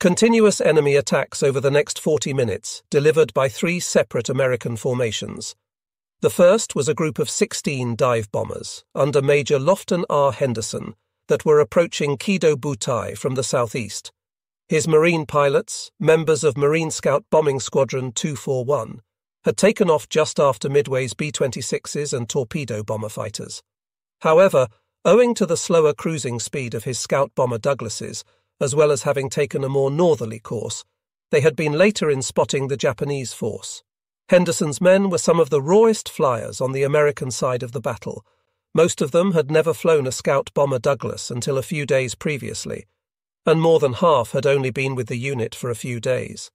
Continuous enemy attacks over the next 40 minutes, delivered by three separate American formations. The first was a group of 16 dive bombers under Major Lofton R. Henderson that were approaching Kido Butai from the southeast. His Marine pilots, members of Marine Scout Bombing Squadron 241, had taken off just after Midway's B 26s and torpedo bomber fighters. However, owing to the slower cruising speed of his scout bomber Douglases, as well as having taken a more northerly course, they had been later in spotting the Japanese force. Henderson's men were some of the rawest flyers on the American side of the battle. Most of them had never flown a scout bomber Douglas until a few days previously, and more than half had only been with the unit for a few days.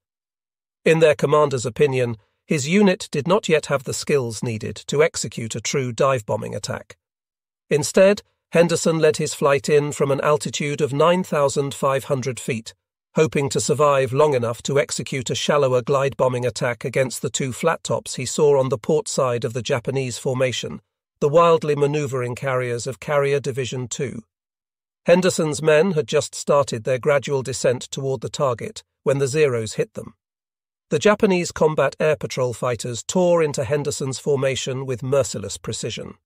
In their commander's opinion, his unit did not yet have the skills needed to execute a true dive bombing attack. Instead, Henderson led his flight in from an altitude of 9,500 feet, hoping to survive long enough to execute a shallower glide bombing attack against the two flat tops he saw on the port side of the Japanese formation, the wildly maneuvering carriers of Carrier Division 2. Henderson's men had just started their gradual descent toward the target when the Zeros hit them. The Japanese combat air patrol fighters tore into Henderson's formation with merciless precision.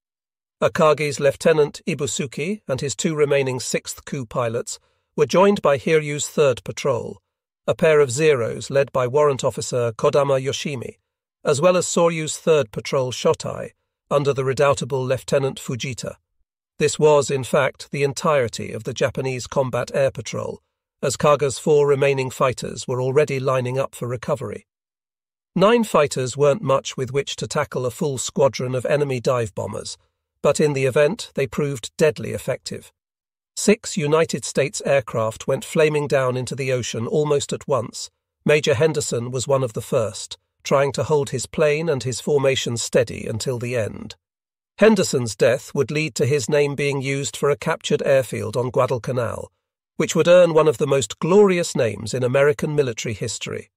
Akagi's Lieutenant Ibusuki and his two remaining 6th Coup pilots were joined by Hiryu's 3rd Patrol, a pair of Zeros led by Warrant Officer Kodama Yoshimi, as well as Soryu's 3rd Patrol Shotai, under the redoubtable Lieutenant Fujita. This was, in fact, the entirety of the Japanese Combat Air Patrol, as Kaga's four remaining fighters were already lining up for recovery. Nine fighters weren't much with which to tackle a full squadron of enemy dive bombers, but in the event they proved deadly effective. Six United States aircraft went flaming down into the ocean almost at once. Major Henderson was one of the first, trying to hold his plane and his formation steady until the end. Henderson's death would lead to his name being used for a captured airfield on Guadalcanal, which would earn one of the most glorious names in American military history.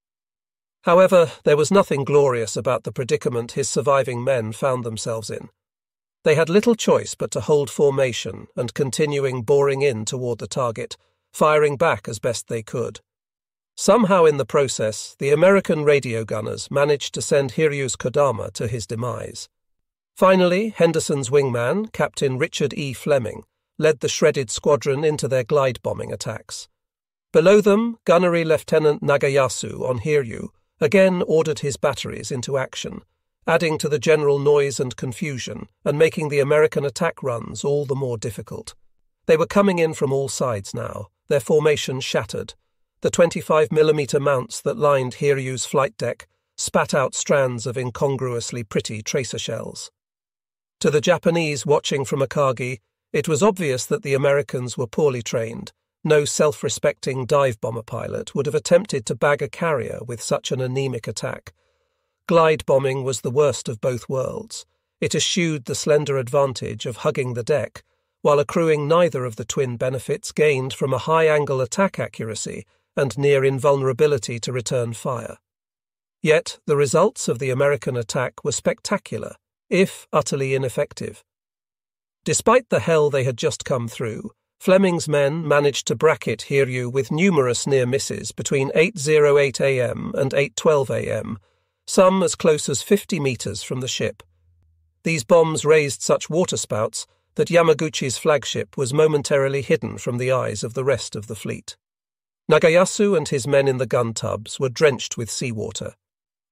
However, there was nothing glorious about the predicament his surviving men found themselves in. They had little choice but to hold formation and continuing boring in toward the target, firing back as best they could. Somehow in the process, the American radio gunners managed to send Hiryu's Kodama to his demise. Finally, Henderson's wingman, Captain Richard E. Fleming, led the shredded squadron into their glide bombing attacks. Below them, Gunnery Lieutenant Nagayasu on Hiryu again ordered his batteries into action, adding to the general noise and confusion and making the American attack runs all the more difficult. They were coming in from all sides now, their formation shattered. The 25mm mounts that lined Hiryu's flight deck spat out strands of incongruously pretty tracer shells. To the Japanese watching from Akagi, it was obvious that the Americans were poorly trained. No self respecting dive bomber pilot would have attempted to bag a carrier with such an anemic attack, Glide bombing was the worst of both worlds. It eschewed the slender advantage of hugging the deck, while accruing neither of the twin benefits gained from a high angle attack accuracy and near invulnerability to return fire. Yet the results of the American attack were spectacular, if utterly ineffective. Despite the hell they had just come through, Fleming's men managed to bracket Hiryu with numerous near misses between 8.08 am and 8.12 am some as close as 50 metres from the ship. These bombs raised such waterspouts that Yamaguchi's flagship was momentarily hidden from the eyes of the rest of the fleet. Nagayasu and his men in the gun tubs were drenched with seawater.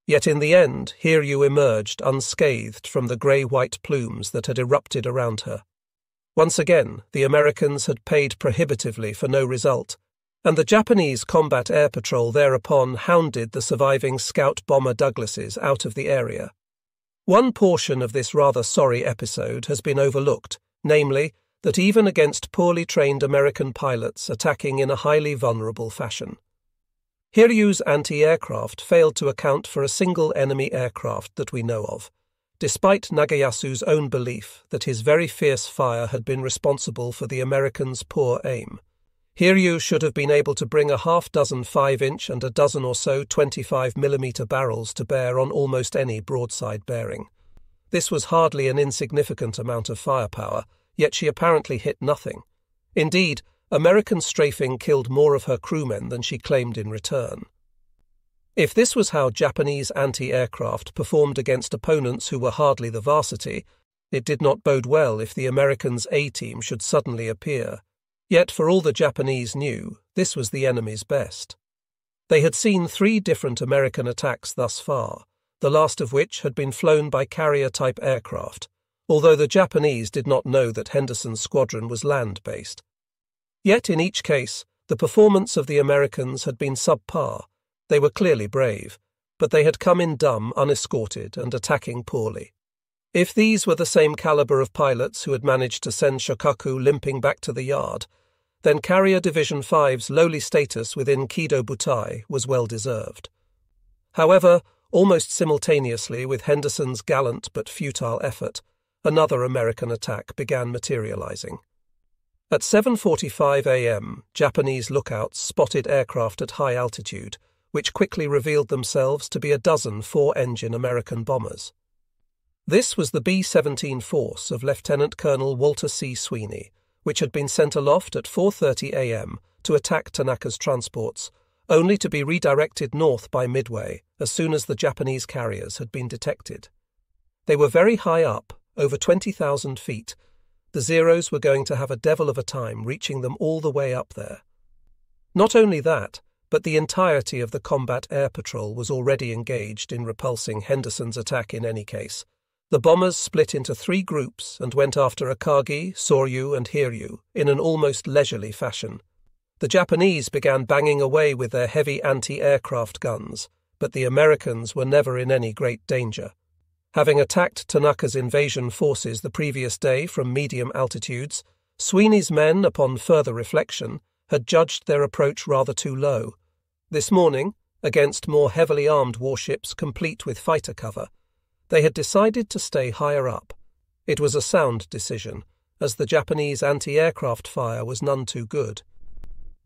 Yet in the end, Hiryu emerged unscathed from the grey white plumes that had erupted around her. Once again, the Americans had paid prohibitively for no result, and the Japanese Combat Air Patrol thereupon hounded the surviving scout bomber Douglases out of the area. One portion of this rather sorry episode has been overlooked, namely, that even against poorly trained American pilots attacking in a highly vulnerable fashion. Hiryu's anti aircraft failed to account for a single enemy aircraft that we know of, despite Nagayasu's own belief that his very fierce fire had been responsible for the Americans' poor aim. Hiryu should have been able to bring a half dozen 5 inch and a dozen or so 25 millimeter barrels to bear on almost any broadside bearing. This was hardly an insignificant amount of firepower, yet she apparently hit nothing. Indeed, American strafing killed more of her crewmen than she claimed in return. If this was how Japanese anti aircraft performed against opponents who were hardly the varsity, it did not bode well if the Americans' A team should suddenly appear. Yet, for all the Japanese knew, this was the enemy's best. They had seen three different American attacks thus far, the last of which had been flown by carrier type aircraft, although the Japanese did not know that Henderson's squadron was land based. Yet in each case, the performance of the Americans had been subpar. They were clearly brave, but they had come in dumb, unescorted, and attacking poorly. If these were the same caliber of pilots who had managed to send Shokaku limping back to the yard, then Carrier Division 5's lowly status within Kido Butai was well deserved. However, almost simultaneously with Henderson's gallant but futile effort, another American attack began materializing. At 7:45 a.m., Japanese lookouts spotted aircraft at high altitude, which quickly revealed themselves to be a dozen four-engine American bombers. This was the B-17 force of Lieutenant Colonel Walter C. Sweeney, which had been sent aloft at 4:30 a.m. to attack Tanaka's transports, only to be redirected north by Midway as soon as the Japanese carriers had been detected. They were very high up, over 20,000 feet, the Zeros were going to have a devil of a time reaching them all the way up there. Not only that, but the entirety of the combat air patrol was already engaged in repulsing Henderson's attack in any case. The bombers split into three groups and went after Akagi, Soryu, and Hiryu in an almost leisurely fashion. The Japanese began banging away with their heavy anti aircraft guns, but the Americans were never in any great danger. Having attacked Tanaka's invasion forces the previous day from medium altitudes, Sweeney's men, upon further reflection, had judged their approach rather too low. This morning, against more heavily armed warships complete with fighter cover, they had decided to stay higher up. It was a sound decision, as the Japanese anti aircraft fire was none too good.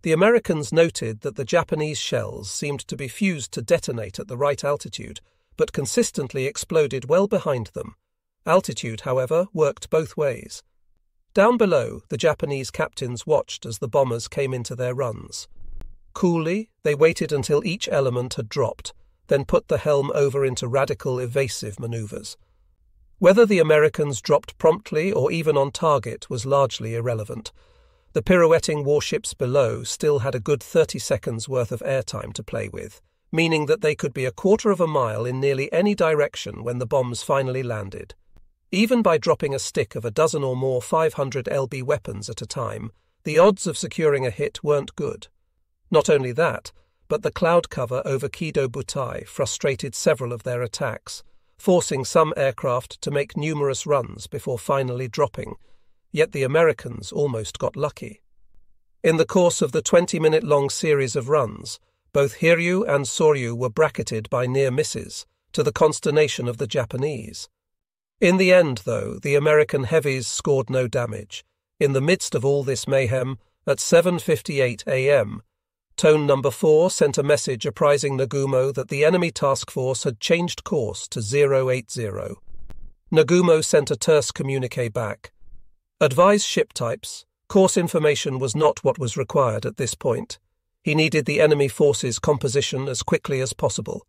The Americans noted that the Japanese shells seemed to be fused to detonate at the right altitude but consistently exploded well behind them. Altitude, however, worked both ways. Down below, the Japanese captains watched as the bombers came into their runs. Coolly, they waited until each element had dropped, then put the helm over into radical evasive maneuvers. Whether the Americans dropped promptly or even on target was largely irrelevant. The pirouetting warships below still had a good 30 seconds worth of airtime to play with meaning that they could be a quarter of a mile in nearly any direction when the bombs finally landed. Even by dropping a stick of a dozen or more 500 LB weapons at a time, the odds of securing a hit weren't good. Not only that, but the cloud cover over Kido Butai frustrated several of their attacks, forcing some aircraft to make numerous runs before finally dropping, yet the Americans almost got lucky. In the course of the 20 minute long series of runs, both Hiryu and Soryu were bracketed by near misses, to the consternation of the Japanese. In the end, though, the American heavies scored no damage. In the midst of all this mayhem, at 7:58 a.m., Tone number 4 sent a message apprising Nagumo that the enemy task force had changed course to 080. Nagumo sent a terse communique back. Advise ship types. Course information was not what was required at this point. He needed the enemy force's composition as quickly as possible.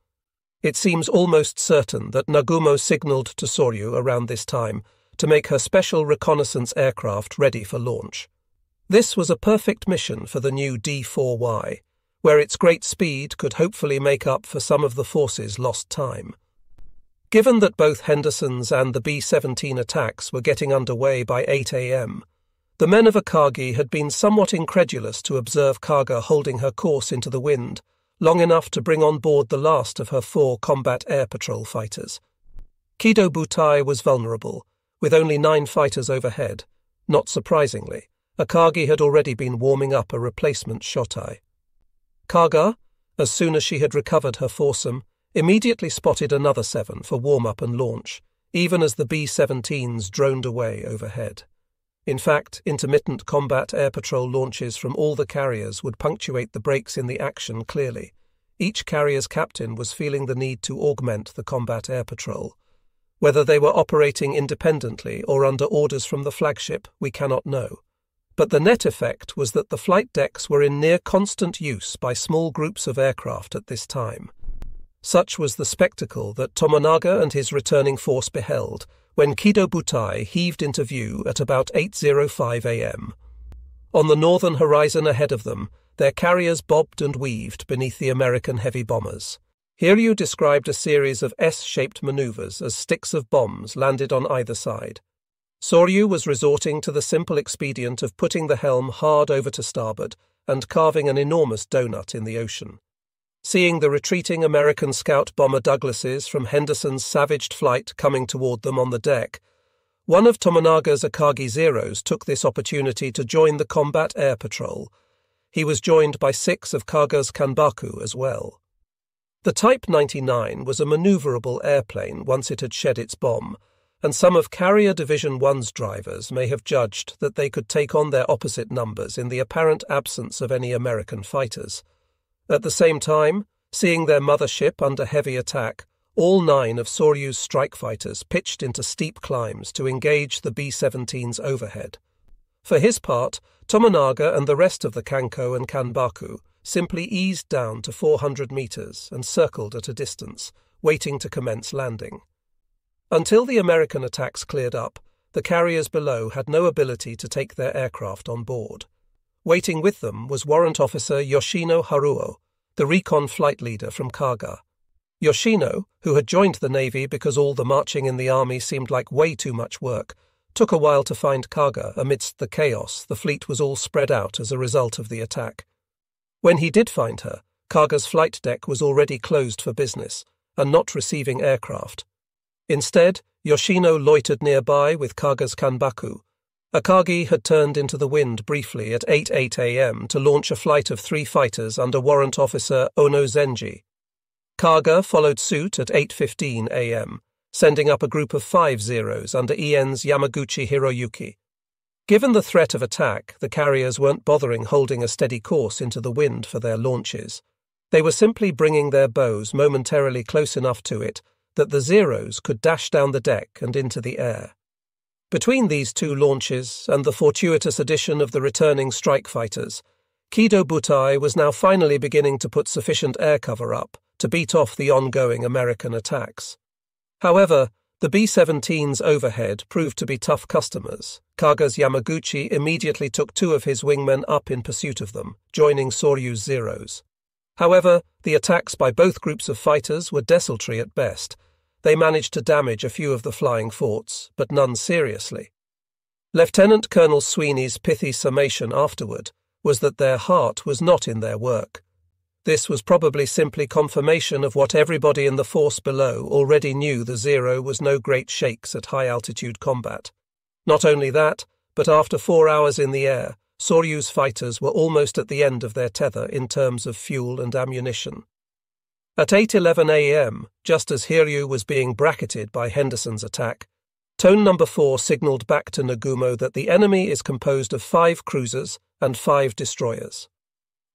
It seems almost certain that Nagumo signaled to Soryu around this time to make her special reconnaissance aircraft ready for launch. This was a perfect mission for the new D4Y, where its great speed could hopefully make up for some of the force's lost time. Given that both Henderson's and the B 17 attacks were getting underway by 8 a.m., the men of Akagi had been somewhat incredulous to observe Kaga holding her course into the wind, long enough to bring on board the last of her four combat air patrol fighters. Kido Butai was vulnerable, with only nine fighters overhead. Not surprisingly, Akagi had already been warming up a replacement Shotai. Kaga, as soon as she had recovered her foursome, immediately spotted another seven for warm up and launch, even as the B 17s droned away overhead. In fact, intermittent combat air patrol launches from all the carriers would punctuate the breaks in the action clearly. Each carrier's captain was feeling the need to augment the combat air patrol. Whether they were operating independently or under orders from the flagship, we cannot know. But the net effect was that the flight decks were in near constant use by small groups of aircraft at this time. Such was the spectacle that Tomonaga and his returning force beheld when Kido Butai heaved into view at about 8.05 am. On the northern horizon ahead of them, their carriers bobbed and weaved beneath the American heavy bombers. Hiryu described a series of S-shaped maneuvers as sticks of bombs landed on either side. Soryu was resorting to the simple expedient of putting the helm hard over to starboard and carving an enormous donut in the ocean. Seeing the retreating American scout bomber Douglases from Henderson's savaged flight coming toward them on the deck, one of Tomonaga's Akagi Zeros took this opportunity to join the combat air patrol. He was joined by six of Kaga's Kanbaku as well. The Type 99 was a maneuverable airplane once it had shed its bomb, and some of Carrier Division 1's drivers may have judged that they could take on their opposite numbers in the apparent absence of any American fighters. At the same time, seeing their mothership under heavy attack, all nine of Soryu's strike fighters pitched into steep climbs to engage the B 17's overhead. For his part, Tomonaga and the rest of the Kanko and Kanbaku simply eased down to 400 meters and circled at a distance, waiting to commence landing. Until the American attacks cleared up, the carriers below had no ability to take their aircraft on board. Waiting with them was Warrant Officer Yoshino Haruo, the recon flight leader from Kaga. Yoshino, who had joined the Navy because all the marching in the army seemed like way too much work, took a while to find Kaga amidst the chaos the fleet was all spread out as a result of the attack. When he did find her, Kaga's flight deck was already closed for business and not receiving aircraft. Instead, Yoshino loitered nearby with Kaga's Kanbaku. Akagi had turned into the wind briefly at 8 8 a.m. to launch a flight of three fighters under Warrant Officer Ono Zenji, Kaga followed suit at 8.15 am, sending up a group of five Zeros under EN's Yamaguchi Hiroyuki. Given the threat of attack, the carriers weren't bothering holding a steady course into the wind for their launches. They were simply bringing their bows momentarily close enough to it that the Zeros could dash down the deck and into the air. Between these two launches and the fortuitous addition of the returning strike fighters, Kido Butai was now finally beginning to put sufficient air cover up to beat off the ongoing American attacks. However, the B 17's overhead proved to be tough customers. Kaga's Yamaguchi immediately took two of his wingmen up in pursuit of them, joining Soryu's Zeros. However, the attacks by both groups of fighters were desultory at best. They managed to damage a few of the flying forts, but none seriously. Lieutenant Colonel Sweeney's pithy summation afterward was that their heart was not in their work. This was probably simply confirmation of what everybody in the force below already knew the Zero was no great shakes at high altitude combat. Not only that, but after four hours in the air, Soryu's fighters were almost at the end of their tether in terms of fuel and ammunition. At 8.11 a.m., just as Hiryu was being bracketed by Henderson's attack, Tone number 4 signalled back to Nagumo that the enemy is composed of five cruisers and five destroyers.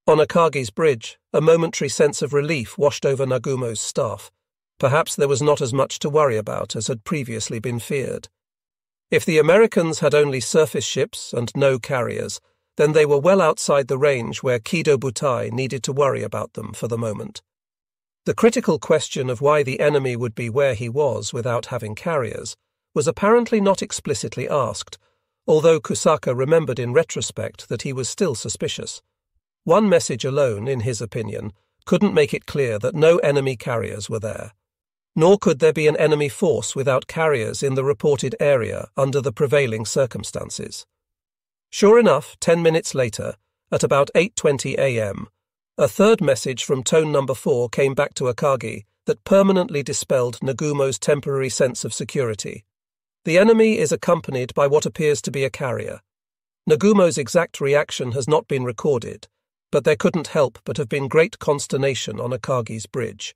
On Akagi's bridge, a momentary sense of relief washed over Nagumo's staff. Perhaps there was not as much to worry about as had previously been feared. If the Americans had only surface ships and no carriers, then they were well outside the range where Kido Butai needed to worry about them for the moment. The critical question of why the enemy would be where he was without having carriers was apparently not explicitly asked, although Kusaka remembered in retrospect that he was still suspicious. One message alone, in his opinion, couldn't make it clear that no enemy carriers were there. Nor could there be an enemy force without carriers in the reported area under the prevailing circumstances. Sure enough, ten minutes later, at about 8.20 a.m., a third message from Tone number four came back to Akagi that permanently dispelled Nagumo's temporary sense of security. The enemy is accompanied by what appears to be a carrier. Nagumo's exact reaction has not been recorded, but there couldn't help but have been great consternation on Akagi's bridge.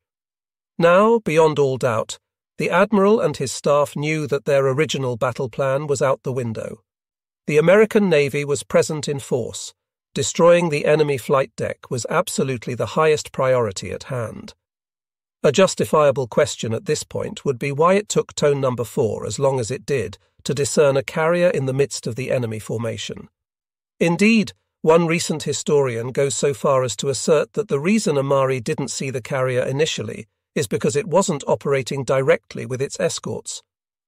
Now, beyond all doubt, the Admiral and his staff knew that their original battle plan was out the window. The American Navy was present in force. Destroying the enemy flight deck was absolutely the highest priority at hand. A justifiable question at this point would be why it took Tone number four as long as it did to discern a carrier in the midst of the enemy formation. Indeed, one recent historian goes so far as to assert that the reason Amari didn't see the carrier initially is because it wasn't operating directly with its escorts.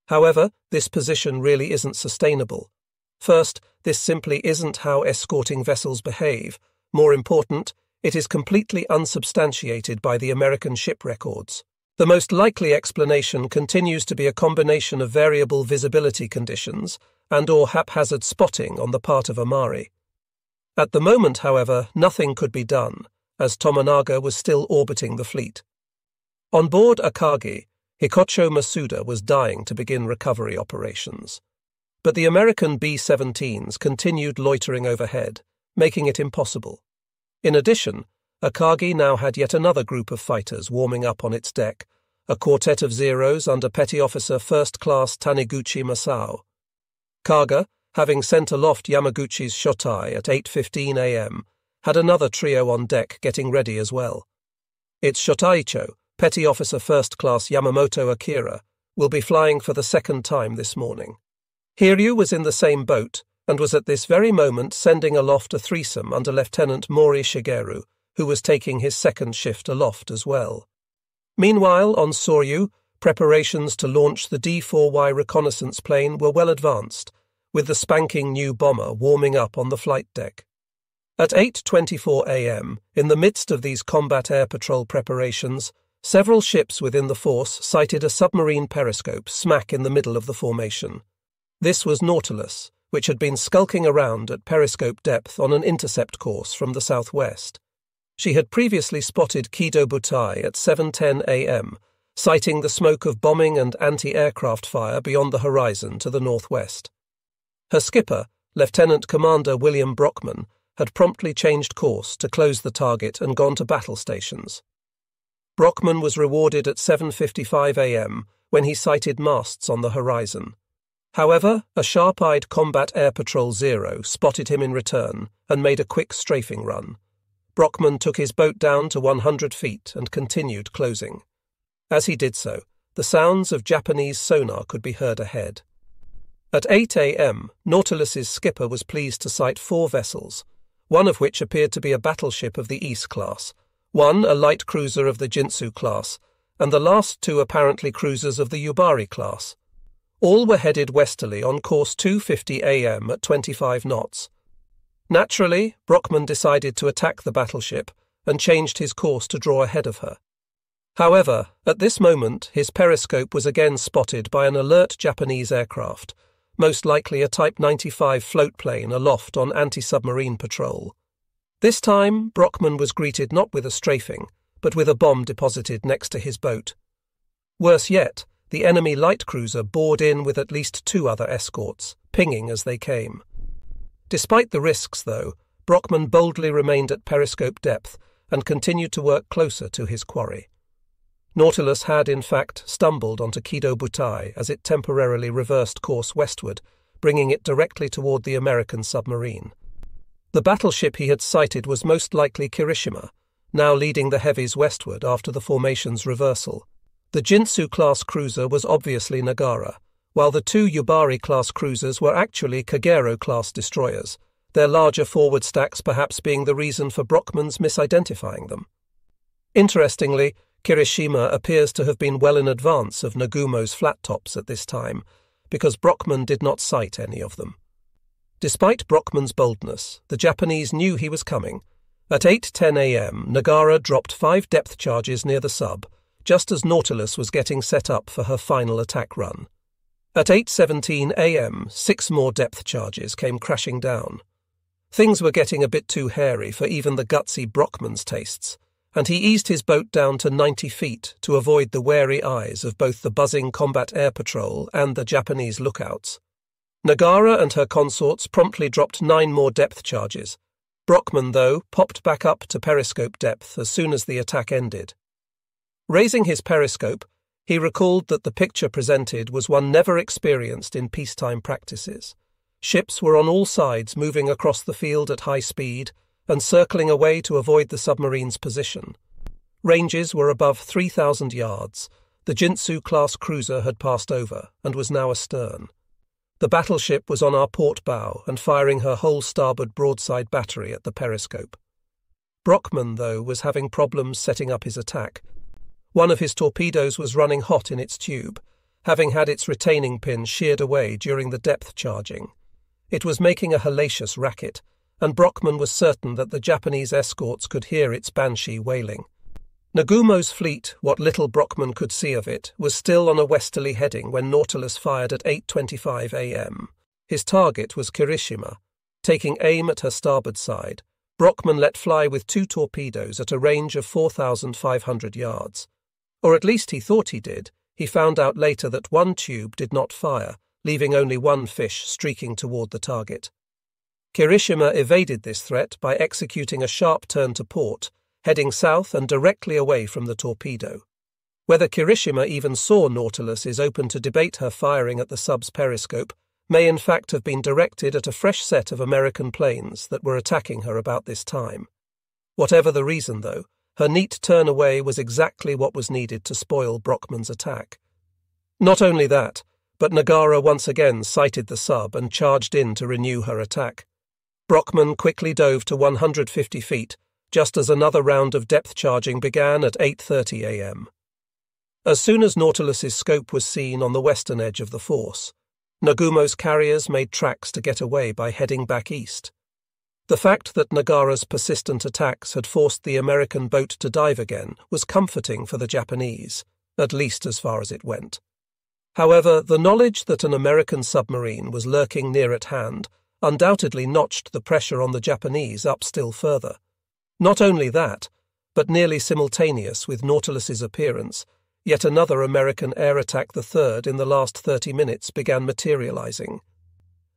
However, this position really isn't sustainable. First, this simply isn't how escorting vessels behave. More important, it is completely unsubstantiated by the American ship records. The most likely explanation continues to be a combination of variable visibility conditions and or haphazard spotting on the part of Amari. At the moment, however, nothing could be done, as Tomonaga was still orbiting the fleet. On board Akagi, Hikocho Masuda was dying to begin recovery operations. But the American B 17s continued loitering overhead, making it impossible. In addition, Akagi now had yet another group of fighters warming up on its deck, a quartet of Zeros under Petty Officer First Class Taniguchi Masao. Kaga, having sent aloft Yamaguchi's Shotai at 8.15 a.m., had another trio on deck getting ready as well. Its Shotaicho, Petty Officer First Class Yamamoto Akira, will be flying for the second time this morning. Hiryu was in the same boat and was at this very moment sending aloft a threesome under Lieutenant Mori Shigeru, who was taking his second shift aloft as well. Meanwhile, on Soryu, preparations to launch the D4Y reconnaissance plane were well advanced, with the spanking new bomber warming up on the flight deck. At 8:24 a.m., in the midst of these combat air patrol preparations, several ships within the force sighted a submarine periscope smack in the middle of the formation. This was Nautilus, which had been skulking around at periscope depth on an intercept course from the southwest. She had previously spotted Kido Butai at 7:10 a.m., sighting the smoke of bombing and anti-aircraft fire beyond the horizon to the northwest. Her skipper, Lieutenant Commander William Brockman, had promptly changed course to close the target and gone to battle stations. Brockman was rewarded at 7:55 a.m. when he sighted masts on the horizon. However, a sharp-eyed Combat Air Patrol Zero spotted him in return and made a quick strafing run. Brockman took his boat down to 100 feet and continued closing. As he did so, the sounds of Japanese sonar could be heard ahead. At 8 a.m., Nautilus's skipper was pleased to sight four vessels, one of which appeared to be a battleship of the Ise class, one a light cruiser of the Jintsu class, and the last two apparently cruisers of the Yubari class. All were headed westerly on course 2:50 a.m. at 25 knots. Naturally, Brockman decided to attack the battleship and changed his course to draw ahead of her. However, at this moment, his periscope was again spotted by an alert Japanese aircraft most likely a Type 95 float plane aloft on anti submarine patrol. This time, Brockman was greeted not with a strafing, but with a bomb deposited next to his boat. Worse yet, the enemy light cruiser bored in with at least two other escorts, pinging as they came. Despite the risks, though, Brockman boldly remained at periscope depth and continued to work closer to his quarry. Nautilus had, in fact, stumbled onto Kido Butai as it temporarily reversed course westward, bringing it directly toward the American submarine. The battleship he had sighted was most likely Kirishima, now leading the heavies westward after the formation's reversal. The Jintsu class cruiser was obviously Nagara, while the two Yubari class cruisers were actually Kagero class destroyers, their larger forward stacks perhaps being the reason for Brockman's misidentifying them. Interestingly, Kirishima appears to have been well in advance of Nagumo's flat tops at this time, because Brockman did not sight any of them. Despite Brockman's boldness, the Japanese knew he was coming. At 8:10 a.m., Nagara dropped five depth charges near the sub, just as Nautilus was getting set up for her final attack run. At 8:17 a.m., six more depth charges came crashing down. Things were getting a bit too hairy for even the gutsy Brockman's tastes and he eased his boat down to 90 feet to avoid the wary eyes of both the buzzing combat air patrol and the Japanese lookouts. Nagara and her consorts promptly dropped nine more depth charges. Brockman, though, popped back up to periscope depth as soon as the attack ended. Raising his periscope, he recalled that the picture presented was one never experienced in peacetime practices. Ships were on all sides moving across the field at high speed, and circling away to avoid the submarine's position. Ranges were above 3,000 yards. The Jintsu class cruiser had passed over and was now astern. The battleship was on our port bow and firing her whole starboard broadside battery at the periscope. Brockman, though, was having problems setting up his attack. One of his torpedoes was running hot in its tube, having had its retaining pin sheared away during the depth charging. It was making a hellacious racket, and Brockman was certain that the Japanese escorts could hear its banshee wailing. Nagumo's fleet, what little Brockman could see of it, was still on a westerly heading when Nautilus fired at 8.25 a.m. His target was Kirishima. Taking aim at her starboard side, Brockman let fly with two torpedoes at a range of 4,500 yards. Or at least he thought he did. He found out later that one tube did not fire, leaving only one fish streaking toward the target. Kirishima evaded this threat by executing a sharp turn to port heading south and directly away from the torpedo. Whether Kirishima even saw Nautilus is open to debate her firing at the sub's periscope may in fact have been directed at a fresh set of American planes that were attacking her about this time. Whatever the reason, though, her neat turn away was exactly what was needed to spoil Brockman's attack. Not only that, but Nagara once again sighted the sub and charged in to renew her attack. Brockman quickly dove to 150 feet just as another round of depth charging began at 8:30 a.m. As soon as Nautilus's scope was seen on the western edge of the force, Nagumo's carriers made tracks to get away by heading back east. The fact that Nagara's persistent attacks had forced the American boat to dive again was comforting for the Japanese, at least as far as it went. However, the knowledge that an American submarine was lurking near at hand undoubtedly notched the pressure on the Japanese up still further. Not only that, but nearly simultaneous with Nautilus's appearance, yet another American air attack, the third in the last 30 minutes, began materializing.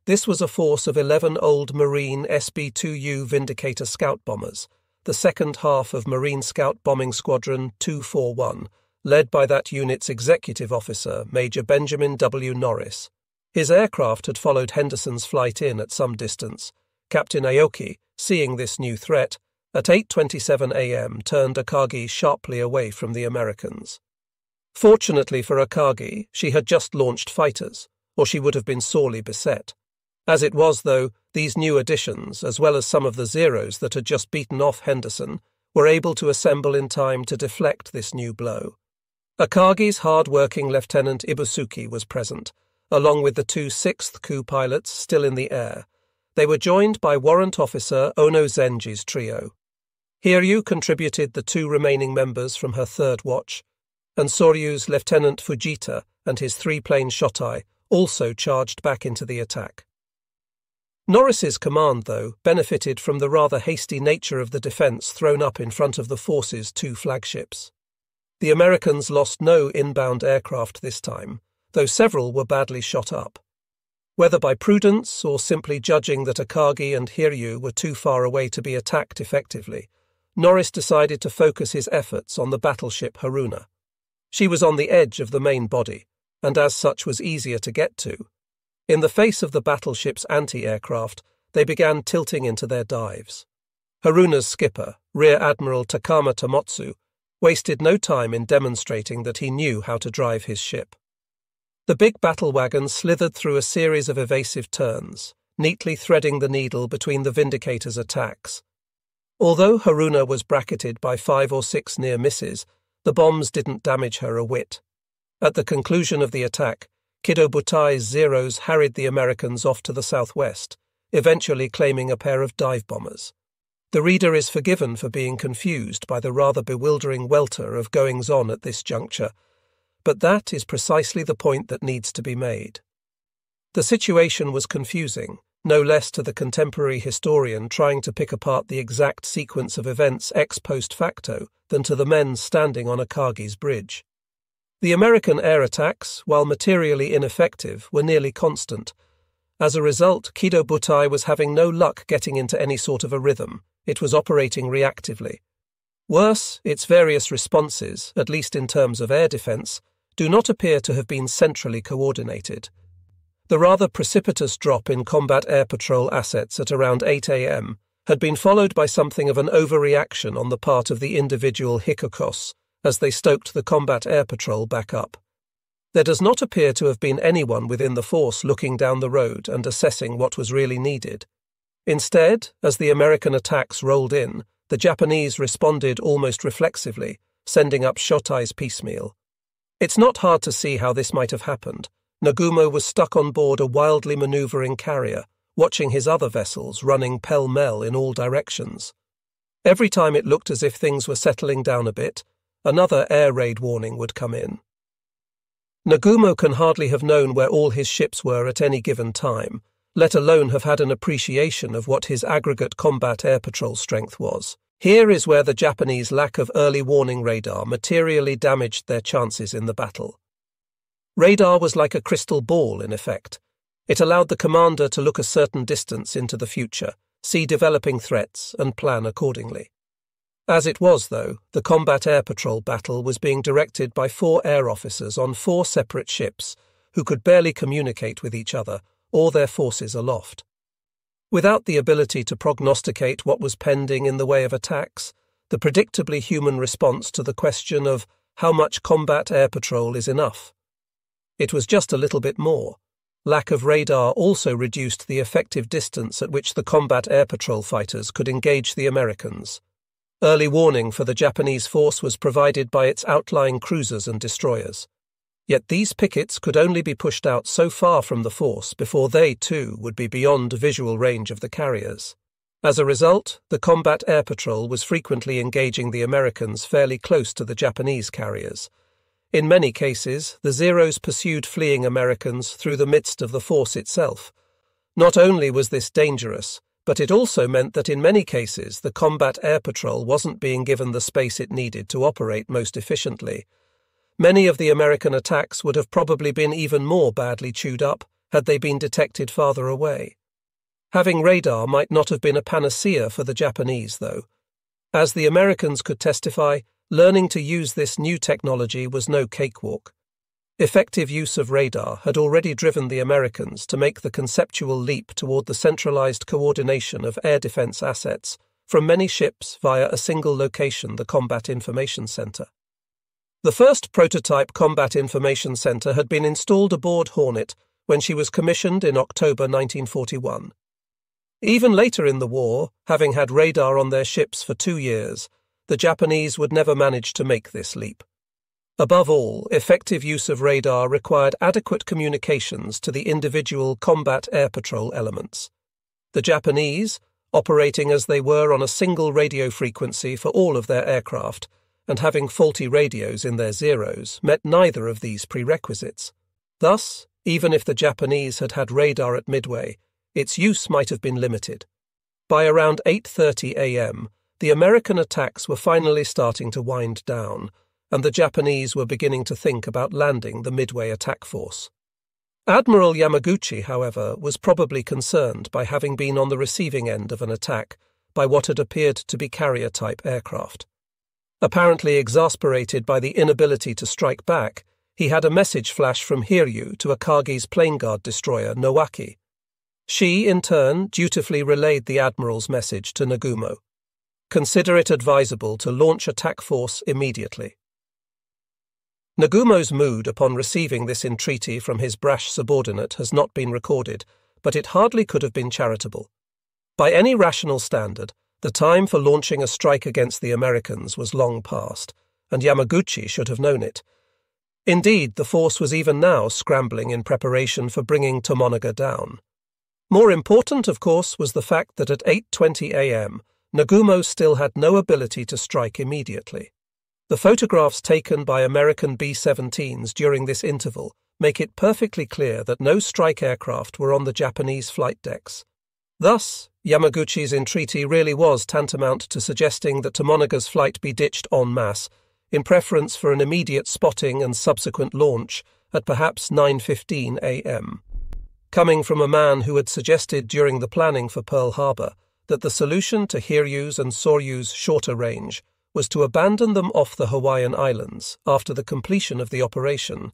This was a force of 11 old Marine SB 2U Vindicator scout bombers, the second half of Marine Scout Bombing Squadron 241, led by that unit's executive officer, Major Benjamin W. Norris. His aircraft had followed Henderson's flight in at some distance. Captain Aoki, seeing this new threat, at 8.27 a.m. turned Akagi sharply away from the Americans. Fortunately for Akagi, she had just launched fighters, or she would have been sorely beset. As it was, though, these new additions, as well as some of the Zeros that had just beaten off Henderson, were able to assemble in time to deflect this new blow. Akagi's hard-working Lieutenant Ibusuki was present, along with the two sixth Coup pilots still in the air, they were joined by Warrant Officer Ono Zenji's trio. Hiryu contributed the two remaining members from her third watch, and Soryu's Lieutenant Fujita and his three-plane Shotai also charged back into the attack. Norris's command, though, benefited from the rather hasty nature of the defence thrown up in front of the force's two flagships. The Americans lost no inbound aircraft this time, though several were badly shot up. Whether by prudence or simply judging that Akagi and Hiryu were too far away to be attacked effectively, Norris decided to focus his efforts on the battleship Haruna. She was on the edge of the main body, and as such was easier to get to. In the face of the battleship's anti-aircraft, they began tilting into their dives. Haruna's skipper, Rear Admiral Takama Tomotsu, wasted no time in demonstrating that he knew how to drive his ship. The big battle wagon slithered through a series of evasive turns, neatly threading the needle between the Vindicator's attacks. Although Haruna was bracketed by five or six near misses, the bombs didn't damage her a whit. At the conclusion of the attack, Kido Butai's Zeros harried the Americans off to the southwest, eventually claiming a pair of dive bombers. The reader is forgiven for being confused by the rather bewildering welter of goings on at this juncture but that is precisely the point that needs to be made. The situation was confusing, no less to the contemporary historian trying to pick apart the exact sequence of events ex post facto than to the men standing on Akagi's bridge. The American air attacks, while materially ineffective, were nearly constant. As a result, Kido Butai was having no luck getting into any sort of a rhythm. It was operating reactively. Worse, its various responses, at least in terms of air defense, do not appear to have been centrally coordinated. The rather precipitous drop in combat air patrol assets at around 8 a.m. had been followed by something of an overreaction on the part of the individual Hikochos as they stoked the combat air patrol back up. There does not appear to have been anyone within the force looking down the road and assessing what was really needed. Instead, as the American attacks rolled in, the Japanese responded almost reflexively, sending up Shotai's piecemeal. It's not hard to see how this might have happened. Nagumo was stuck on board a wildly maneuvering carrier, watching his other vessels running pell mell in all directions. Every time it looked as if things were settling down a bit, another air raid warning would come in. Nagumo can hardly have known where all his ships were at any given time, let alone have had an appreciation of what his aggregate combat air patrol strength was. Here is where the Japanese lack of early warning radar materially damaged their chances in the battle. Radar was like a crystal ball, in effect. It allowed the commander to look a certain distance into the future, see developing threats, and plan accordingly. As it was, though, the combat air patrol battle was being directed by four air officers on four separate ships who could barely communicate with each other or their forces aloft. Without the ability to prognosticate what was pending in the way of attacks, the predictably human response to the question of how much combat air patrol is enough. It was just a little bit more. Lack of radar also reduced the effective distance at which the combat air patrol fighters could engage the Americans. Early warning for the Japanese force was provided by its outlying cruisers and destroyers. Yet these pickets could only be pushed out so far from the force before they, too, would be beyond visual range of the carriers. As a result, the combat air patrol was frequently engaging the Americans fairly close to the Japanese carriers. In many cases, the Zeros pursued fleeing Americans through the midst of the force itself. Not only was this dangerous, but it also meant that in many cases the combat air patrol wasn't being given the space it needed to operate most efficiently. Many of the American attacks would have probably been even more badly chewed up had they been detected farther away. Having radar might not have been a panacea for the Japanese, though. As the Americans could testify, learning to use this new technology was no cakewalk. Effective use of radar had already driven the Americans to make the conceptual leap toward the centralized coordination of air defense assets from many ships via a single location, the Combat Information Center. The first prototype Combat Information Center had been installed aboard Hornet when she was commissioned in October 1941. Even later in the war, having had radar on their ships for two years, the Japanese would never manage to make this leap. Above all, effective use of radar required adequate communications to the individual combat air patrol elements. The Japanese, operating as they were on a single radio frequency for all of their aircraft, and having faulty radios in their zeros, met neither of these prerequisites. Thus, even if the Japanese had had radar at Midway, its use might have been limited. By around 8:30 a.m., the American attacks were finally starting to wind down and the Japanese were beginning to think about landing the Midway attack force. Admiral Yamaguchi, however, was probably concerned by having been on the receiving end of an attack by what had appeared to be carrier type aircraft. Apparently exasperated by the inability to strike back, he had a message flash from Hiryu to Akagi's plane guard destroyer Nowaki. She, in turn, dutifully relayed the Admiral's message to Nagumo. Consider it advisable to launch attack force immediately. Nagumo's mood upon receiving this entreaty from his brash subordinate has not been recorded, but it hardly could have been charitable. By any rational standard, the time for launching a strike against the Americans was long past, and Yamaguchi should have known it. Indeed, the force was even now scrambling in preparation for bringing Tomonaga down. More important, of course, was the fact that at 8:20 a.m., Nagumo still had no ability to strike immediately. The photographs taken by American B 17s during this interval make it perfectly clear that no strike aircraft were on the Japanese flight decks. Thus, Yamaguchi's entreaty really was tantamount to suggesting that Tomonaga's flight be ditched en masse, in preference for an immediate spotting and subsequent launch at perhaps 9.15 a.m. Coming from a man who had suggested during the planning for Pearl Harbor that the solution to Hiryu's and Soryu's shorter range was to abandon them off the Hawaiian Islands after the completion of the operation,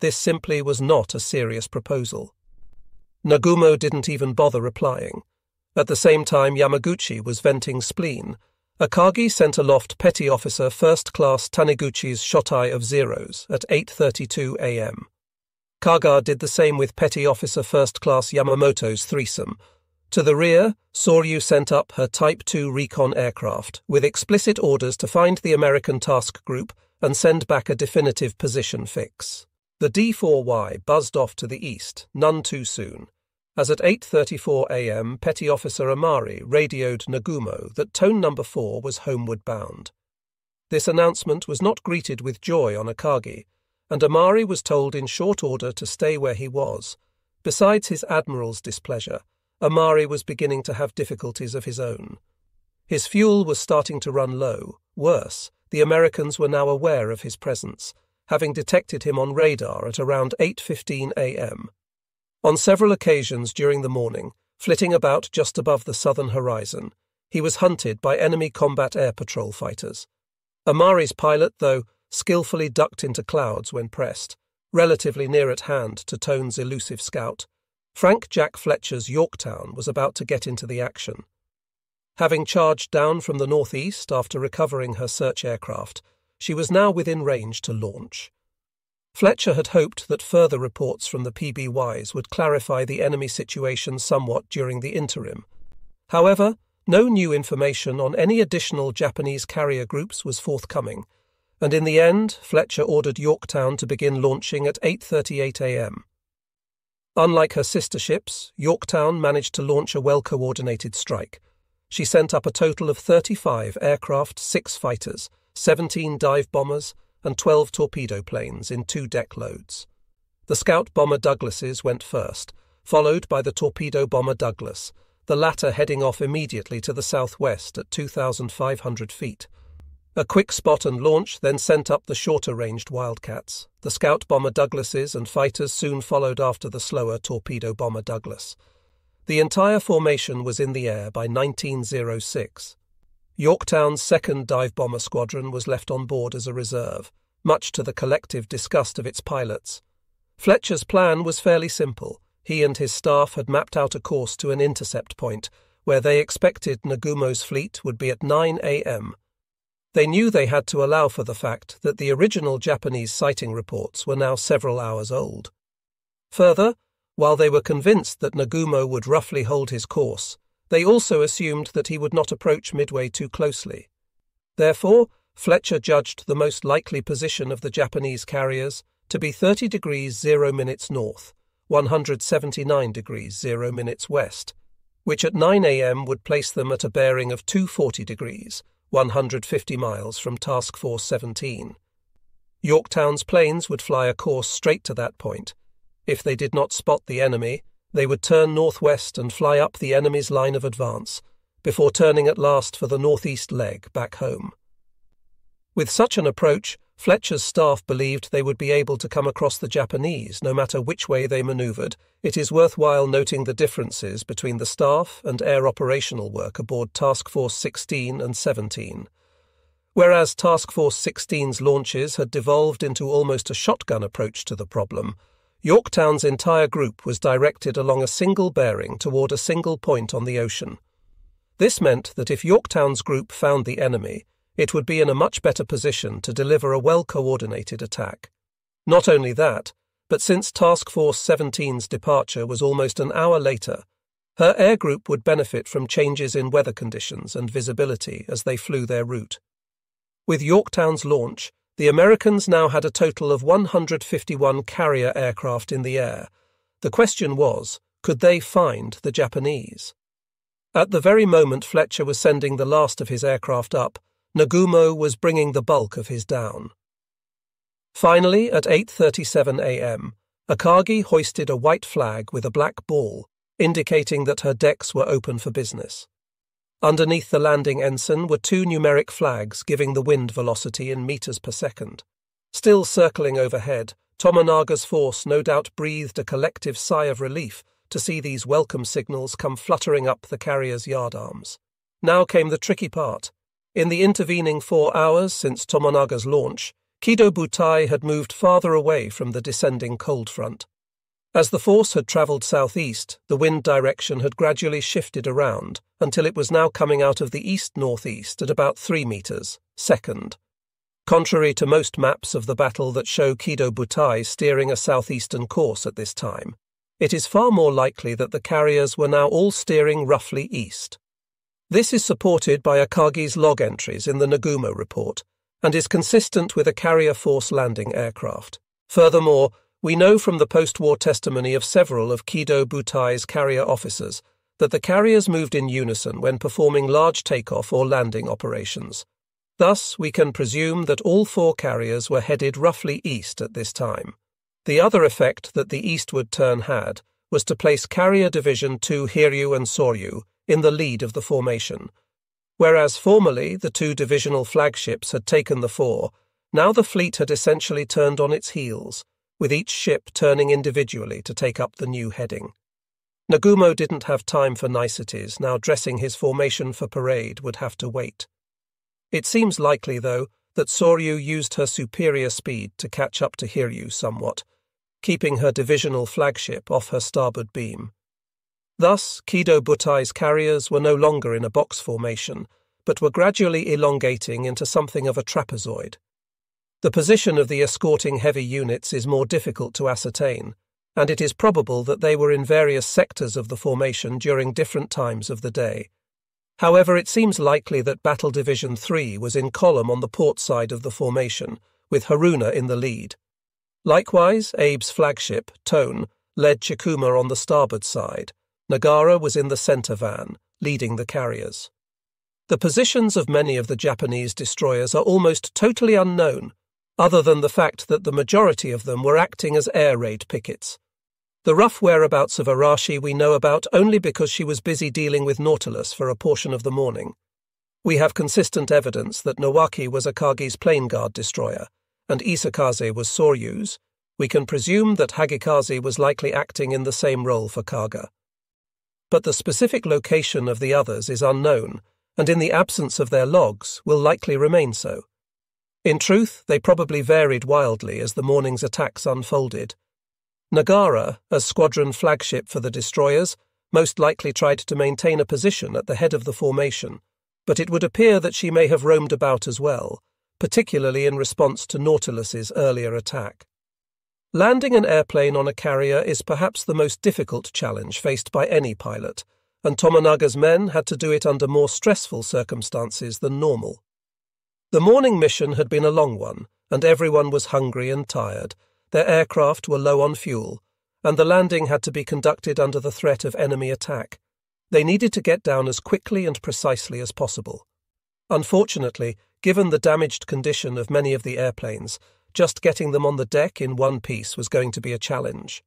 this simply was not a serious proposal. Nagumo didn't even bother replying. At the same time Yamaguchi was venting spleen, Akagi sent aloft Petty Officer First Class Taniguchi's Shotai of Zeros at 8.32 a.m. Kaga did the same with Petty Officer First Class Yamamoto's threesome. To the rear, Soryu sent up her Type 2 recon aircraft with explicit orders to find the American task group and send back a definitive position fix. The D4Y buzzed off to the east, none too soon, as at 8.34 a.m. Petty Officer Amari radioed Nagumo that Tone Number 4 was homeward bound. This announcement was not greeted with joy on Akagi, and Amari was told in short order to stay where he was. Besides his admiral's displeasure, Amari was beginning to have difficulties of his own. His fuel was starting to run low. Worse, the Americans were now aware of his presence, having detected him on radar at around 8:15 a.m. On several occasions during the morning, flitting about just above the southern horizon, he was hunted by enemy combat air patrol fighters. Amari's pilot, though, skillfully ducked into clouds when pressed, relatively near at hand to Tone's elusive scout. Frank Jack Fletcher's Yorktown was about to get into the action. Having charged down from the northeast after recovering her search aircraft, she was now within range to launch. Fletcher had hoped that further reports from the PBYs would clarify the enemy situation somewhat during the interim. However, no new information on any additional Japanese carrier groups was forthcoming, and in the end, Fletcher ordered Yorktown to begin launching at 8:38 a.m. Unlike her sister ships, Yorktown managed to launch a well coordinated strike. She sent up a total of 35 aircraft, 6 fighters, 17 dive bombers, and 12 torpedo planes in two deck loads. The scout bomber Douglases went first, followed by the torpedo bomber Douglas, the latter heading off immediately to the southwest at 2,500 feet. A quick spot and launch then sent up the shorter ranged Wildcats. The scout bomber Douglases and fighters soon followed after the slower torpedo bomber Douglas. The entire formation was in the air by 1906. Yorktown's second dive bomber squadron was left on board as a reserve, much to the collective disgust of its pilots. Fletcher's plan was fairly simple. He and his staff had mapped out a course to an intercept point, where they expected Nagumo's fleet would be at 9 a.m. They knew they had to allow for the fact that the original Japanese sighting reports were now several hours old. Further, while they were convinced that Nagumo would roughly hold his course, they also assumed that he would not approach Midway too closely. Therefore, Fletcher judged the most likely position of the Japanese carriers to be 30 degrees 0 minutes north, 179 degrees 0 minutes west, which at 9 a.m. would place them at a bearing of 240 degrees, 150 miles from Task Force 17. Yorktown's planes would fly a course straight to that point. If they did not spot the enemy, they would turn northwest and fly up the enemy's line of advance, before turning at last for the northeast leg back home. With such an approach, Fletcher's staff believed they would be able to come across the Japanese no matter which way they manoeuvred. It is worthwhile noting the differences between the staff and air operational work aboard Task Force 16 and 17. Whereas Task Force 16's launches had devolved into almost a shotgun approach to the problem, Yorktown's entire group was directed along a single bearing toward a single point on the ocean. This meant that if Yorktown's group found the enemy, it would be in a much better position to deliver a well coordinated attack. Not only that, but since Task Force 17's departure was almost an hour later, her air group would benefit from changes in weather conditions and visibility as they flew their route. With Yorktown's launch, the Americans now had a total of 151 carrier aircraft in the air. The question was, could they find the Japanese? At the very moment Fletcher was sending the last of his aircraft up, Nagumo was bringing the bulk of his down. Finally, at 8.37 a.m., Akagi hoisted a white flag with a black ball, indicating that her decks were open for business. Underneath the landing ensign were two numeric flags giving the wind velocity in meters per second. Still circling overhead, Tomonaga's force no doubt breathed a collective sigh of relief to see these welcome signals come fluttering up the carrier's yardarms. Now came the tricky part in the intervening four hours since Tomonaga's launch, Kido Butai had moved farther away from the descending cold front. As the force had travelled southeast, the wind direction had gradually shifted around until it was now coming out of the east northeast at about three metres, second. Contrary to most maps of the battle that show Kido Butai steering a southeastern course at this time, it is far more likely that the carriers were now all steering roughly east. This is supported by Akagi's log entries in the Nagumo report and is consistent with a carrier force landing aircraft. Furthermore, we know from the post war testimony of several of Kido Butai's carrier officers that the carriers moved in unison when performing large takeoff or landing operations. Thus, we can presume that all four carriers were headed roughly east at this time. The other effect that the eastward turn had was to place Carrier Division 2 Hiryu and Soryu in the lead of the formation. Whereas formerly the two divisional flagships had taken the fore, now the fleet had essentially turned on its heels, with each ship turning individually to take up the new heading. Nagumo didn't have time for niceties, now dressing his formation for parade would have to wait. It seems likely, though, that Soryu used her superior speed to catch up to Hiryu somewhat, keeping her divisional flagship off her starboard beam. Thus, Kido Butai's carriers were no longer in a box formation, but were gradually elongating into something of a trapezoid. The position of the escorting heavy units is more difficult to ascertain, and it is probable that they were in various sectors of the formation during different times of the day. However, it seems likely that Battle Division 3 was in column on the port side of the formation, with Haruna in the lead. Likewise, Abe's flagship, Tone, led Chikuma on the starboard side. Nagara was in the center van, leading the carriers. The positions of many of the Japanese destroyers are almost totally unknown, other than the fact that the majority of them were acting as air raid pickets. The rough whereabouts of Arashi we know about only because she was busy dealing with Nautilus for a portion of the morning. We have consistent evidence that Nowaki was Akagi's plane guard destroyer, and Isokaze was Soryu's. We can presume that Hagikaze was likely acting in the same role for Kaga. But the specific location of the others is unknown, and in the absence of their logs will likely remain so. In truth, they probably varied wildly as the morning's attacks unfolded, Nagara, as squadron flagship for the destroyers, most likely tried to maintain a position at the head of the formation, but it would appear that she may have roamed about as well, particularly in response to Nautilus's earlier attack. Landing an airplane on a carrier is perhaps the most difficult challenge faced by any pilot, and Tomonaga's men had to do it under more stressful circumstances than normal. The morning mission had been a long one, and everyone was hungry and tired, their aircraft were low on fuel, and the landing had to be conducted under the threat of enemy attack. They needed to get down as quickly and precisely as possible. Unfortunately, given the damaged condition of many of the airplanes, just getting them on the deck in one piece was going to be a challenge.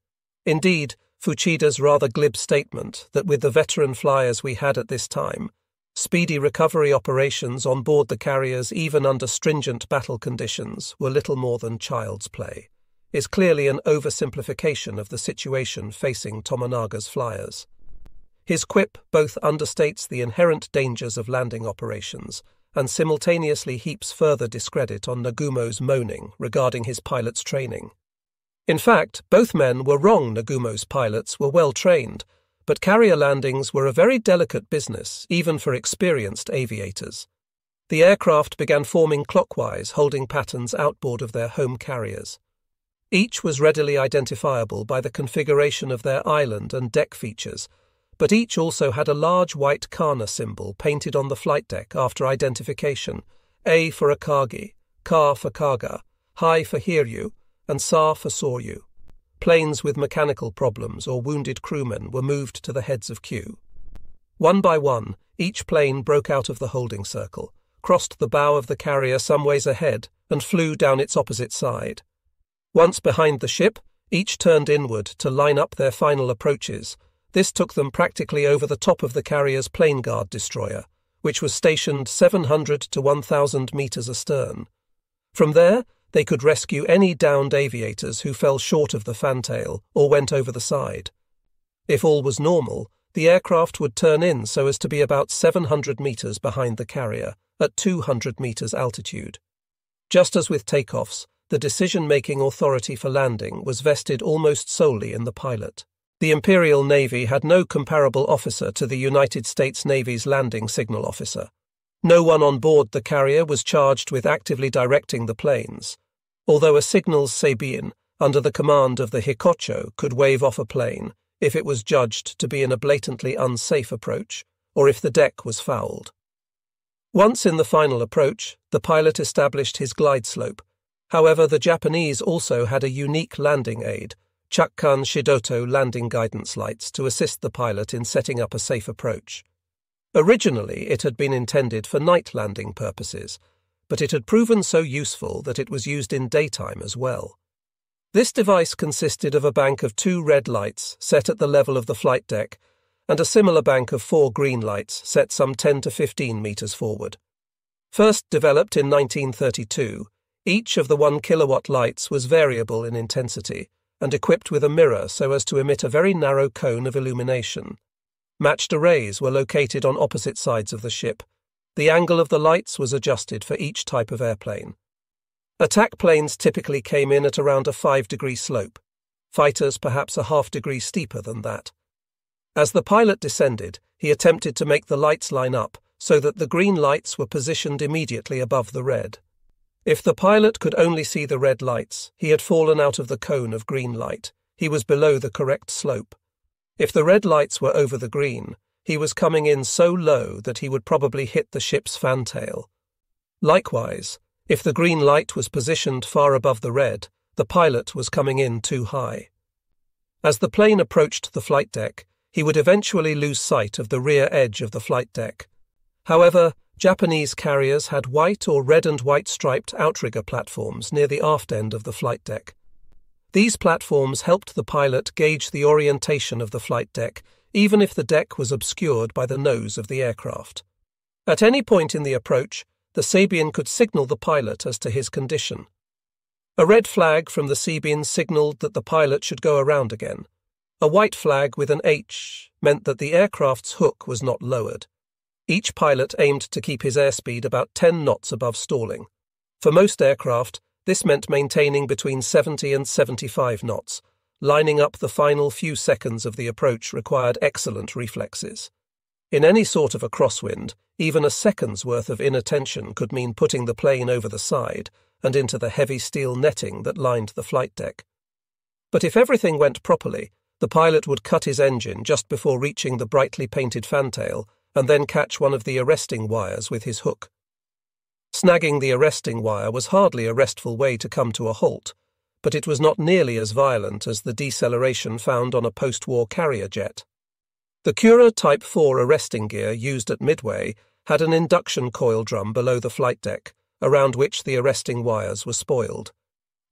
Indeed, Fuchida's rather glib statement that with the veteran flyers we had at this time, speedy recovery operations on board the carriers even under stringent battle conditions were little more than child's play is clearly an oversimplification of the situation facing Tomonaga's flyers. His quip both understates the inherent dangers of landing operations and simultaneously heaps further discredit on Nagumo's moaning regarding his pilot's training. In fact, both men were wrong Nagumo's pilots were well trained, but carrier landings were a very delicate business, even for experienced aviators. The aircraft began forming clockwise, holding patterns outboard of their home carriers. Each was readily identifiable by the configuration of their island and deck features, but each also had a large white Kana symbol painted on the flight deck after identification A for Akagi, Ka for Kaga, Hai for Hiryu, and Sa for Soryu. Planes with mechanical problems or wounded crewmen were moved to the heads of queue. One by one, each plane broke out of the holding circle, crossed the bow of the carrier some ways ahead, and flew down its opposite side. Once behind the ship, each turned inward to line up their final approaches. This took them practically over the top of the carrier's plane guard destroyer, which was stationed 700 to 1,000 metres astern. From there, they could rescue any downed aviators who fell short of the fantail or went over the side. If all was normal, the aircraft would turn in so as to be about 700 metres behind the carrier, at 200 metres altitude. Just as with takeoffs, the decision making authority for landing was vested almost solely in the pilot. The Imperial Navy had no comparable officer to the United States Navy's landing signal officer. No one on board the carrier was charged with actively directing the planes, although a signals Sabine, under the command of the Hikocho, could wave off a plane if it was judged to be in a blatantly unsafe approach or if the deck was fouled. Once in the final approach, the pilot established his glide slope. However, the Japanese also had a unique landing aid, Chakkan Shidoto landing guidance lights, to assist the pilot in setting up a safe approach. Originally, it had been intended for night landing purposes, but it had proven so useful that it was used in daytime as well. This device consisted of a bank of two red lights set at the level of the flight deck and a similar bank of four green lights set some 10 to 15 metres forward. First developed in 1932, each of the 1 kilowatt lights was variable in intensity and equipped with a mirror so as to emit a very narrow cone of illumination. Matched arrays were located on opposite sides of the ship. The angle of the lights was adjusted for each type of airplane. Attack planes typically came in at around a 5 degree slope, fighters perhaps a half degree steeper than that. As the pilot descended, he attempted to make the lights line up so that the green lights were positioned immediately above the red. If the pilot could only see the red lights, he had fallen out of the cone of green light. He was below the correct slope. If the red lights were over the green, he was coming in so low that he would probably hit the ship's fantail. Likewise, if the green light was positioned far above the red, the pilot was coming in too high. As the plane approached the flight deck, he would eventually lose sight of the rear edge of the flight deck. However, Japanese carriers had white or red and white striped outrigger platforms near the aft end of the flight deck. These platforms helped the pilot gauge the orientation of the flight deck, even if the deck was obscured by the nose of the aircraft. At any point in the approach, the Sabine could signal the pilot as to his condition. A red flag from the Sabine signaled that the pilot should go around again. A white flag with an H meant that the aircraft's hook was not lowered. Each pilot aimed to keep his airspeed about 10 knots above stalling. For most aircraft, this meant maintaining between 70 and 75 knots. Lining up the final few seconds of the approach required excellent reflexes. In any sort of a crosswind, even a second's worth of inattention could mean putting the plane over the side and into the heavy steel netting that lined the flight deck. But if everything went properly, the pilot would cut his engine just before reaching the brightly painted fantail and then catch one of the arresting wires with his hook. Snagging the arresting wire was hardly a restful way to come to a halt, but it was not nearly as violent as the deceleration found on a post war carrier jet. The Kure Type 4 arresting gear used at Midway had an induction coil drum below the flight deck, around which the arresting wires were spoiled.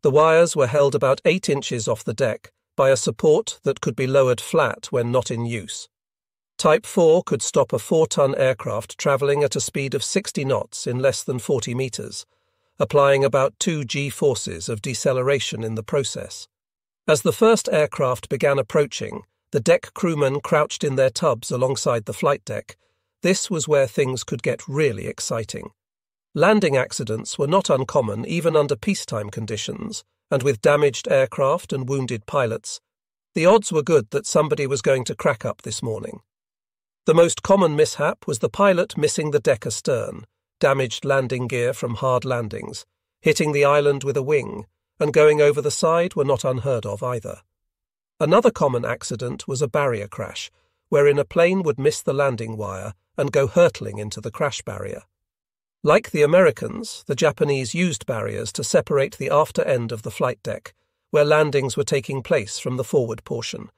The wires were held about eight inches off the deck by a support that could be lowered flat when not in use. Type 4 could stop a 4 ton aircraft travelling at a speed of 60 knots in less than 40 metres, applying about 2 g forces of deceleration in the process. As the first aircraft began approaching, the deck crewmen crouched in their tubs alongside the flight deck. This was where things could get really exciting. Landing accidents were not uncommon even under peacetime conditions, and with damaged aircraft and wounded pilots, the odds were good that somebody was going to crack up this morning. The most common mishap was the pilot missing the deck astern, damaged landing gear from hard landings, hitting the island with a wing, and going over the side were not unheard of either. Another common accident was a barrier crash, wherein a plane would miss the landing wire and go hurtling into the crash barrier. Like the Americans, the Japanese used barriers to separate the after end of the flight deck, where landings were taking place from the forward portion.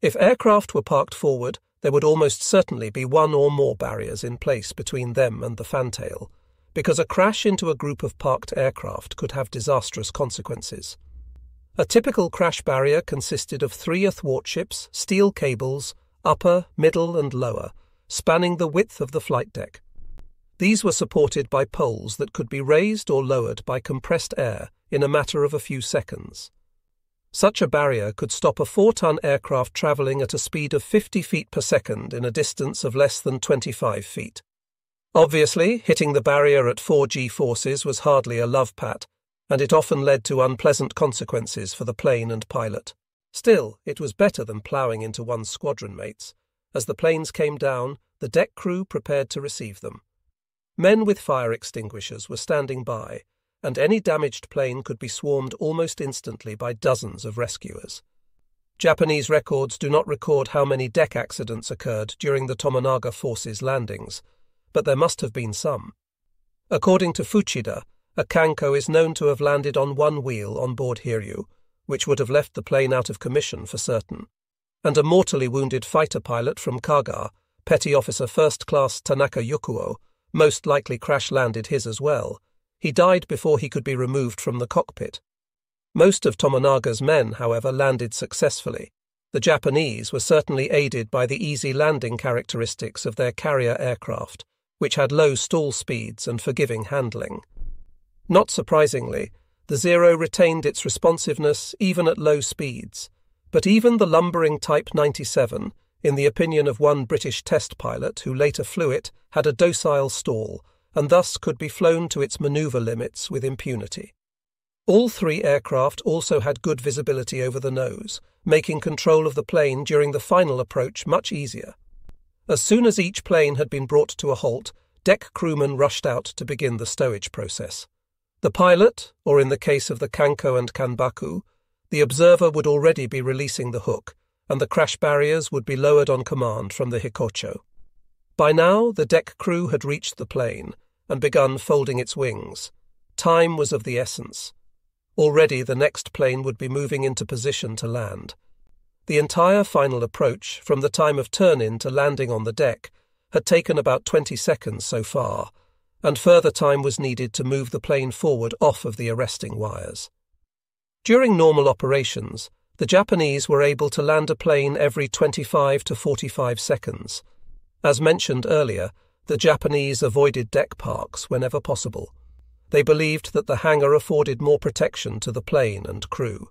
If aircraft were parked forward, there would almost certainly be one or more barriers in place between them and the fantail, because a crash into a group of parked aircraft could have disastrous consequences. A typical crash barrier consisted of three athwartships, steel cables, upper, middle, and lower, spanning the width of the flight deck. These were supported by poles that could be raised or lowered by compressed air in a matter of a few seconds. Such a barrier could stop a four ton aircraft travelling at a speed of 50 feet per second in a distance of less than 25 feet. Obviously, hitting the barrier at 4G forces was hardly a love pat, and it often led to unpleasant consequences for the plane and pilot. Still, it was better than ploughing into one's squadron mates. As the planes came down, the deck crew prepared to receive them. Men with fire extinguishers were standing by, and any damaged plane could be swarmed almost instantly by dozens of rescuers. Japanese records do not record how many deck accidents occurred during the Tomonaga forces' landings, but there must have been some. According to Fuchida, a Kanko is known to have landed on one wheel on board Hiryu, which would have left the plane out of commission for certain, and a mortally wounded fighter pilot from Kaga, Petty Officer First Class Tanaka Yukuo, most likely crash landed his as well. He died before he could be removed from the cockpit. Most of Tomonaga's men, however, landed successfully. The Japanese were certainly aided by the easy landing characteristics of their carrier aircraft, which had low stall speeds and forgiving handling. Not surprisingly, the Zero retained its responsiveness even at low speeds, but even the lumbering Type 97, in the opinion of one British test pilot who later flew it, had a docile stall, and thus could be flown to its manoeuvre limits with impunity. All three aircraft also had good visibility over the nose, making control of the plane during the final approach much easier. As soon as each plane had been brought to a halt, deck crewmen rushed out to begin the stowage process. The pilot, or in the case of the Kanko and Kanbaku, the observer would already be releasing the hook, and the crash barriers would be lowered on command from the Hikocho. By now, the deck crew had reached the plane and begun folding its wings. Time was of the essence. Already the next plane would be moving into position to land. The entire final approach, from the time of turn in to landing on the deck, had taken about 20 seconds so far, and further time was needed to move the plane forward off of the arresting wires. During normal operations, the Japanese were able to land a plane every 25 to 45 seconds. As mentioned earlier, the Japanese avoided deck parks whenever possible. They believed that the hangar afforded more protection to the plane and crew.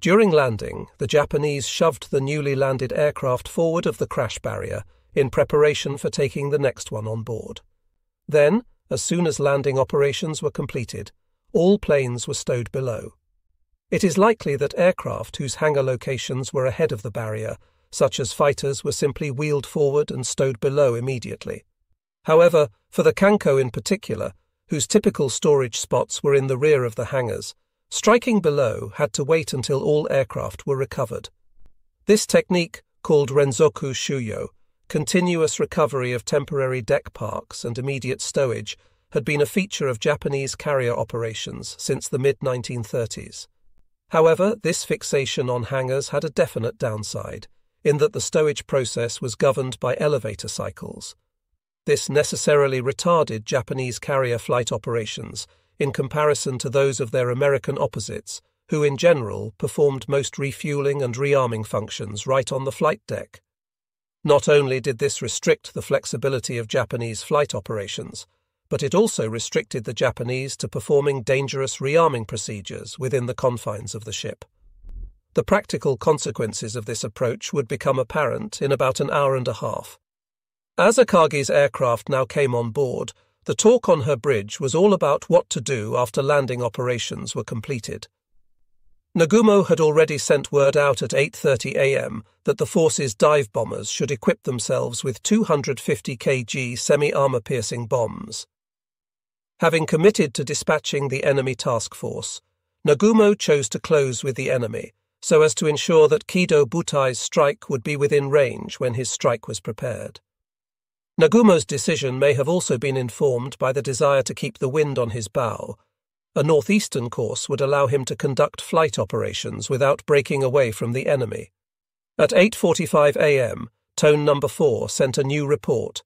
During landing, the Japanese shoved the newly landed aircraft forward of the crash barrier in preparation for taking the next one on board. Then, as soon as landing operations were completed, all planes were stowed below. It is likely that aircraft whose hangar locations were ahead of the barrier, such as fighters, were simply wheeled forward and stowed below immediately. However, for the Kanko in particular, whose typical storage spots were in the rear of the hangars, Striking below had to wait until all aircraft were recovered. This technique, called Renzoku Shuyo, continuous recovery of temporary deck parks and immediate stowage, had been a feature of Japanese carrier operations since the mid 1930s. However, this fixation on hangars had a definite downside, in that the stowage process was governed by elevator cycles. This necessarily retarded Japanese carrier flight operations in comparison to those of their American opposites, who in general performed most refueling and rearming functions right on the flight deck. Not only did this restrict the flexibility of Japanese flight operations, but it also restricted the Japanese to performing dangerous rearming procedures within the confines of the ship. The practical consequences of this approach would become apparent in about an hour and a half. As Akagi's aircraft now came on board, the talk on her bridge was all about what to do after landing operations were completed. Nagumo had already sent word out at 8:30 a.m. that the force's dive bombers should equip themselves with 250 kg semi-armor piercing bombs. Having committed to dispatching the enemy task force, Nagumo chose to close with the enemy so as to ensure that Kido Butai's strike would be within range when his strike was prepared. Nagumo's decision may have also been informed by the desire to keep the wind on his bow. A northeastern course would allow him to conduct flight operations without breaking away from the enemy. At 8:45 a.m., Tone number 4 sent a new report.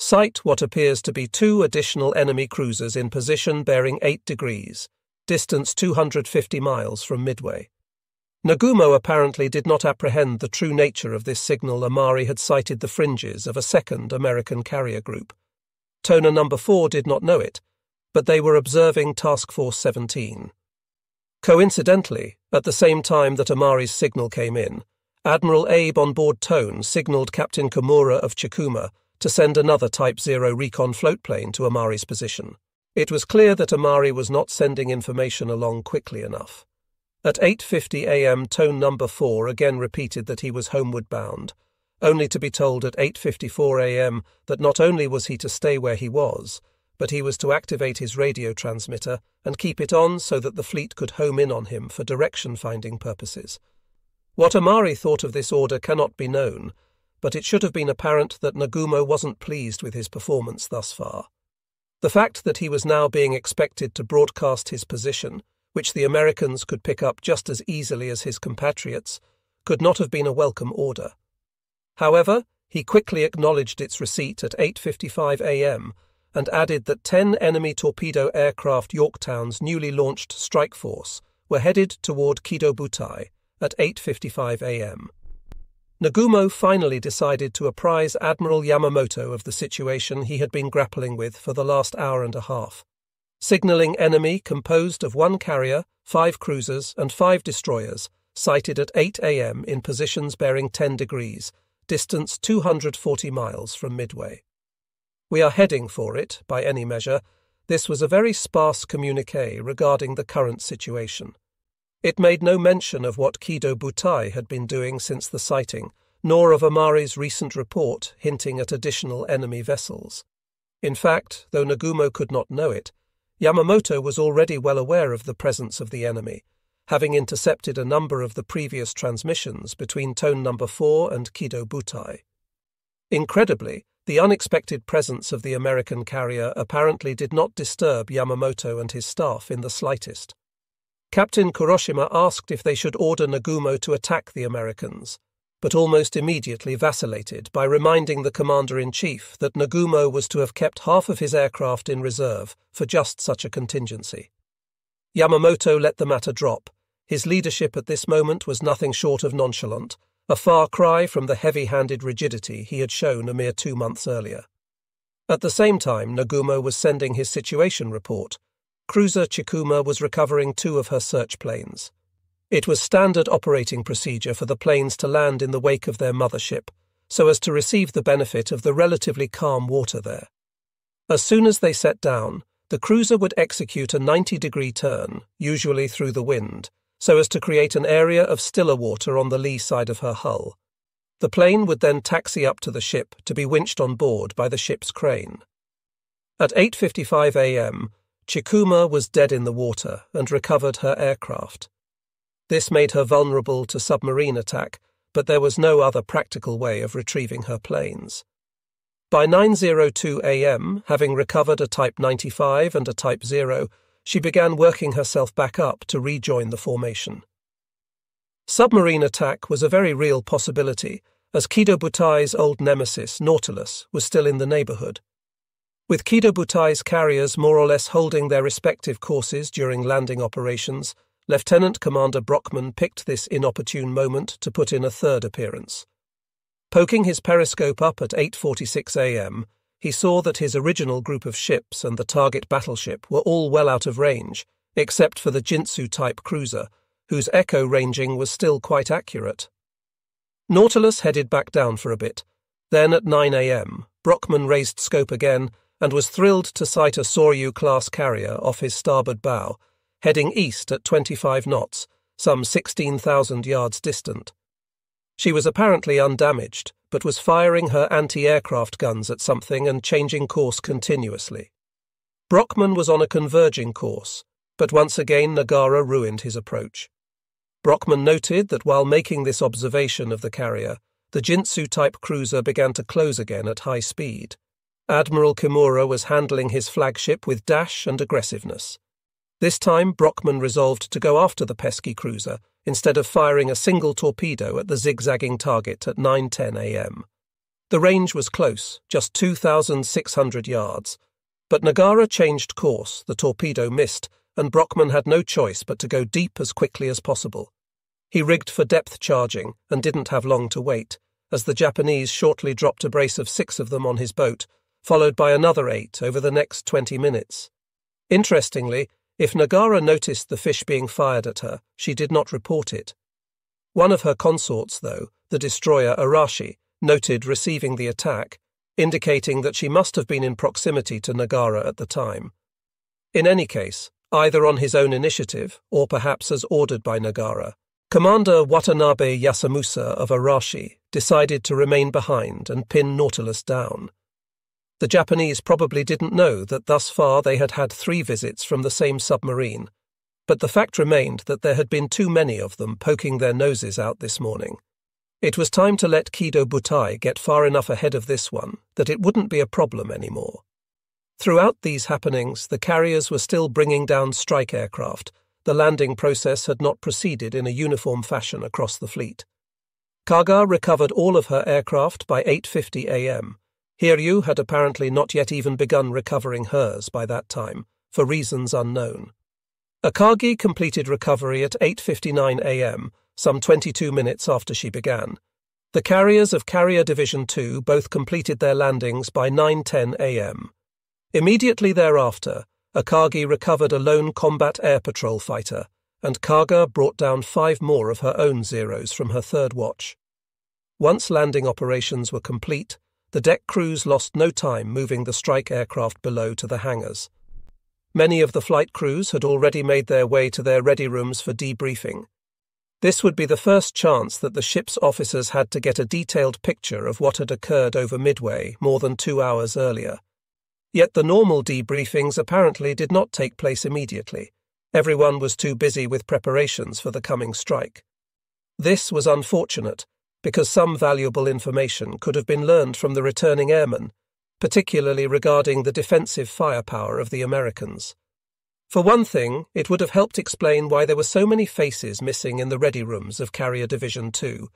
Sight what appears to be two additional enemy cruisers in position bearing 8 degrees, distance 250 miles from Midway. Nagumo apparently did not apprehend the true nature of this signal Amari had sighted the fringes of a second American carrier group. Tone number 4 did not know it, but they were observing Task Force 17. Coincidentally, at the same time that Amari's signal came in, Admiral Abe on board Tone signaled Captain Komura of Chikuma to send another Type 0 recon float plane to Amari's position. It was clear that Amari was not sending information along quickly enough. At 8:50 a.m., tone number 4 again repeated that he was homeward bound, only to be told at 8:54 a.m. that not only was he to stay where he was, but he was to activate his radio transmitter and keep it on so that the fleet could home in on him for direction finding purposes. What Amari thought of this order cannot be known, but it should have been apparent that Nagumo wasn't pleased with his performance thus far. The fact that he was now being expected to broadcast his position, which the Americans could pick up just as easily as his compatriots, could not have been a welcome order. However, he quickly acknowledged its receipt at 8:55 a.m. and added that 10 enemy torpedo aircraft Yorktown's newly launched strike force were headed toward Kido Butai at 8:55 a.m. Nagumo finally decided to apprise Admiral Yamamoto of the situation he had been grappling with for the last hour and a half. Signaling enemy composed of one carrier, five cruisers, and five destroyers, sighted at 8 a.m. in positions bearing 10 degrees, distance 240 miles from Midway. We are heading for it, by any measure. This was a very sparse communique regarding the current situation. It made no mention of what Kido Butai had been doing since the sighting, nor of Amari's recent report hinting at additional enemy vessels. In fact, though Nagumo could not know it, Yamamoto was already well aware of the presence of the enemy, having intercepted a number of the previous transmissions between tone number 4 and Kido Butai. Incredibly, the unexpected presence of the American carrier apparently did not disturb Yamamoto and his staff in the slightest. Captain Kuroshima asked if they should order Nagumo to attack the Americans, but almost immediately vacillated by reminding the commander in chief that Nagumo was to have kept half of his aircraft in reserve for just such a contingency. Yamamoto let the matter drop. His leadership at this moment was nothing short of nonchalant, a far cry from the heavy handed rigidity he had shown a mere two months earlier. At the same time, Nagumo was sending his situation report, cruiser Chikuma was recovering two of her search planes. It was standard operating procedure for the planes to land in the wake of their mothership, so as to receive the benefit of the relatively calm water there. As soon as they set down, the cruiser would execute a 90 degree turn, usually through the wind, so as to create an area of stiller water on the lee side of her hull. The plane would then taxi up to the ship to be winched on board by the ship's crane. At 8:55 a.m., Chikuma was dead in the water and recovered her aircraft. This made her vulnerable to submarine attack, but there was no other practical way of retrieving her planes. By 9.02 am, having recovered a Type 95 and a Type 0, she began working herself back up to rejoin the formation. Submarine attack was a very real possibility, as Kido Butai's old nemesis, Nautilus, was still in the neighbourhood. With Kido Butai's carriers more or less holding their respective courses during landing operations, Lieutenant Commander Brockman picked this inopportune moment to put in a third appearance. Poking his periscope up at 8:46 a.m., he saw that his original group of ships and the target battleship were all well out of range, except for the Jintsu type cruiser, whose echo ranging was still quite accurate. Nautilus headed back down for a bit. Then at 9 a.m., Brockman raised scope again and was thrilled to sight a Soryu class carrier off his starboard bow, heading east at 25 knots, some 16,000 yards distant. She was apparently undamaged, but was firing her anti aircraft guns at something and changing course continuously. Brockman was on a converging course, but once again Nagara ruined his approach. Brockman noted that while making this observation of the carrier, the Jintsu type cruiser began to close again at high speed. Admiral Kimura was handling his flagship with dash and aggressiveness. This time, Brockman resolved to go after the pesky cruiser instead of firing a single torpedo at the zigzagging target at 9:10 a.m. The range was close, just 2,600 yards, but Nagara changed course, the torpedo missed, and Brockman had no choice but to go deep as quickly as possible. He rigged for depth charging and didn't have long to wait, as the Japanese shortly dropped a brace of six of them on his boat followed by another eight over the next 20 minutes. Interestingly, if Nagara noticed the fish being fired at her, she did not report it. One of her consorts, though, the destroyer Arashi, noted receiving the attack, indicating that she must have been in proximity to Nagara at the time. In any case, either on his own initiative or perhaps as ordered by Nagara, Commander Watanabe Yasumasa of Arashi decided to remain behind and pin Nautilus down. The Japanese probably didn't know that thus far they had had three visits from the same submarine, but the fact remained that there had been too many of them poking their noses out this morning. It was time to let Kido Butai get far enough ahead of this one that it wouldn't be a problem anymore. Throughout these happenings, the carriers were still bringing down strike aircraft. The landing process had not proceeded in a uniform fashion across the fleet. Kaga recovered all of her aircraft by 8:50 a.m. Hiryu had apparently not yet even begun recovering hers by that time, for reasons unknown. Akagi completed recovery at 8:59 a.m some 22 minutes after she began. The carriers of Carrier Division 2 both completed their landings by 9:10 a.m. Immediately thereafter, Akagi recovered a lone combat air patrol fighter, and Kaga brought down five more of her own Zeros from her third watch. Once landing operations were complete, the deck crews lost no time moving the strike aircraft below to the hangars. Many of the flight crews had already made their way to their ready rooms for debriefing, this would be the first chance that the ship's officers had to get a detailed picture of what had occurred over Midway more than two hours earlier. Yet the normal debriefings apparently did not take place immediately. Everyone was too busy with preparations for the coming strike. This was unfortunate, because some valuable information could have been learned from the returning airmen, particularly regarding the defensive firepower of the Americans. For one thing, it would have helped explain why there were so many faces missing in the ready rooms of Carrier Division 2,